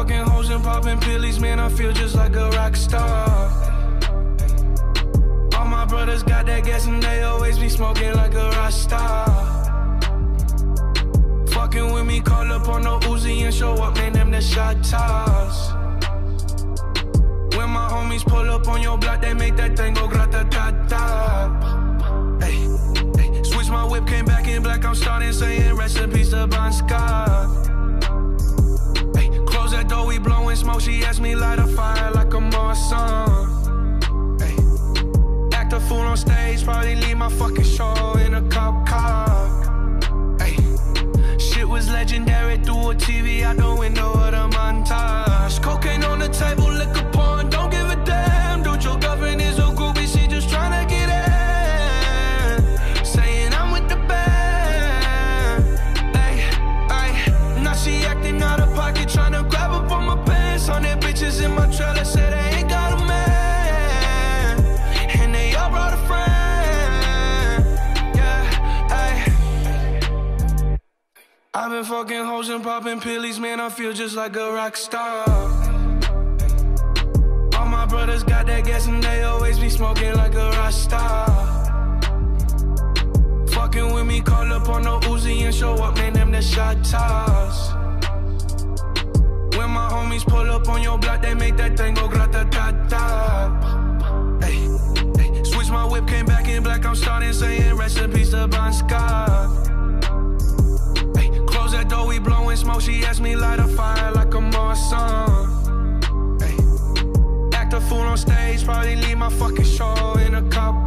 fucking hoes and popping pillies, man, I feel just like a rock star. All my brothers got that gas and they always be smoking like a rock star. Fucking with me, call up on the Uzi and show up, man, them the shottas. When my homies pull up on your block, they make that thing go grata ta ta. Switch my whip, came back in black, I'm starting saying recipes to Bon Scott. Me light a I've been fucking hoes and popping pillies, man. I feel just like a rock star. All my brothers got that gas and they always be smoking like a rock star. Fucking with me, call up on the Uzi and show up, man. Them the shottas. When my homies pull up on your block, they make that thing go grata ta ta. Hey, hey, switch my whip, came back in black. I'm starting saying recipes to Bon Scott. Smoke. She asked me light a fire like a Morrison. Hey, act a fool on stage, probably leave my fucking show in a cop